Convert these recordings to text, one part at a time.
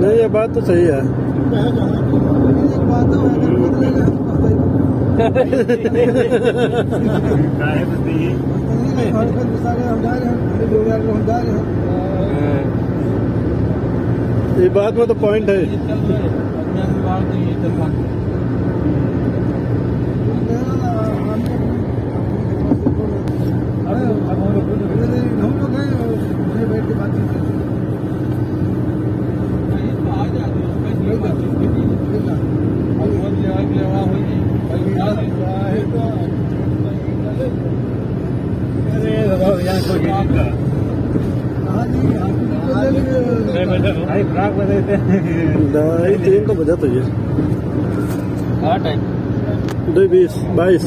نہیں یہ بات تو صحیح ہے۔ یہ بات میں تو پوائنٹ ہے۔ تین تو بجا تو یہ بیس بائیس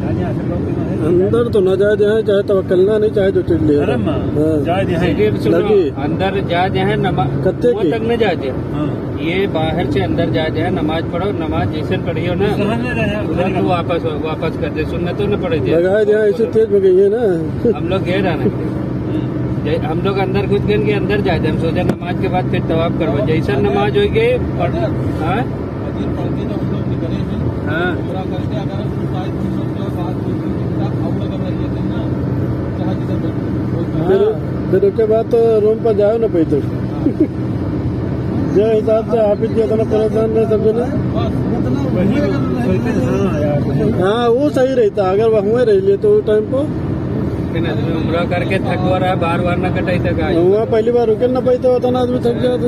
اندر تو نہ جائے جائیں چاہے توکلنا نہیں چاہے جو چڑ لیا لگی۔ اندر جا جائیں نماز کتے وہ کی؟ تک نہ جا جائیں یہ باہر سے اندر جا جائیں نماز پڑھو نماز جیسے پڑھی ہو نا ترنت واپس واپس کر دے سننا تو نہ پڑے جائے لگائے جہاں اسی تیز میں گئی ہے نا۔ ہم لوگ گئے رہنا ہم لوگ اندر گھس گئے اندر جا جائیں ہم سوچا نماز کے بعد پھر طواف کرو۔ جیسا نماز ہوئی گئی پڑھ ہاں۔ ہاں پھر پھر اس کے بعد تو روم پر جاؤ نا پہ تو جو حساب سے حافظ جی اتنا پریشان رہے سمجھو نا ہاں وہ صحیح رہتا اگر وہ ہوئے رہ لیے تو ٹائم کو۔ عمرہ کر کے تھک ہو رہا ہے بار بار نہ کٹائی تک پہلی بار رکے نہ پہتے ہوتا نا آدمی تھک جاتا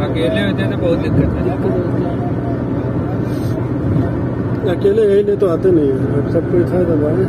اکیلے ہوتے تو بہت دقت ہے اکیلے گئے لیے تو آتے نہیں سب کوئی تھا دبائے